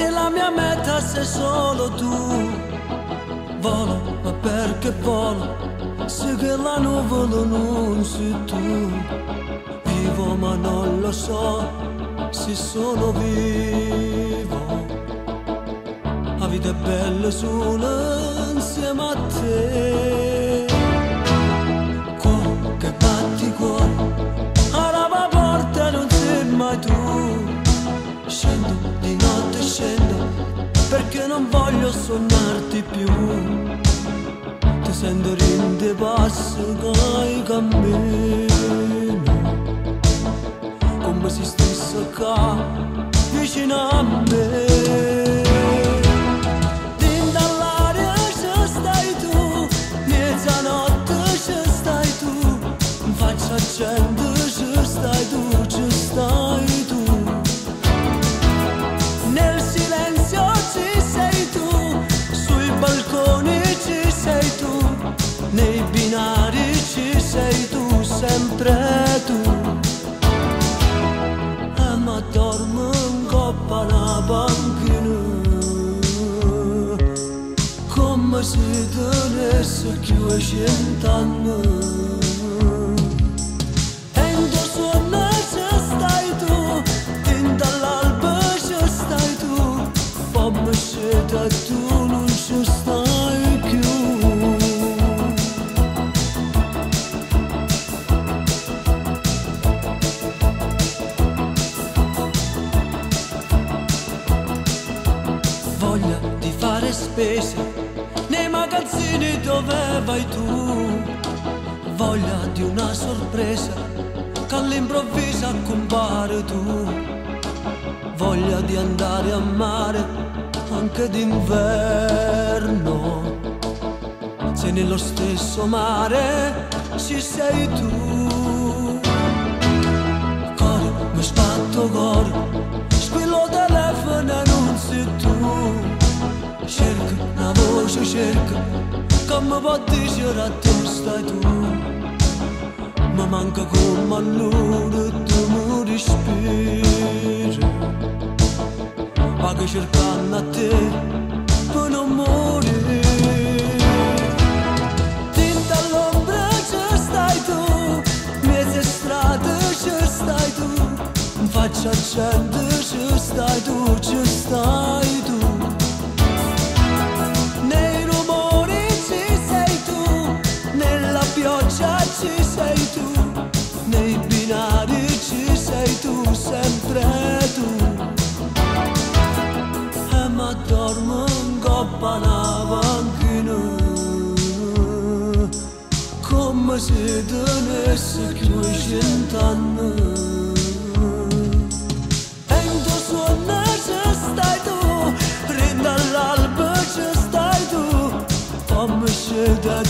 Se la mia meta sei solo tu, volo, ma perché volo? Se che la nuvola non sei tu, vivo ma non lo so se sono vivo. La vita è bella solo insieme a te. Non voglio sognarti più. Ti sento rinde passo che cammino come se stesse qua vicino a me. sempre tu Ama dormân copana bancını Come si dönesse ki eşintan mı Stai tu, fammi scegliere tu, non ci stai Voglia di fare spese nei magazzini dove vai tu. Voglia di una sorpresa che all'improvviso compare tu. Voglia di andare a mare anche d'inverno. Se nello stesso mare ci sei tu. cerca Că mă bat deja atunci stai tu. Mă manca cum alură tu mă respire Bagă cerca te până mori Tinta l'ombra ce stai tu? Mieze stradă ce stai tu? În facea ceandă ce stai tu? Ce stai tu? balaban günü Kommazı döne sıkmışın tanrı. En dosun nercestaydı Rindal albıcıstaydı Pamışı da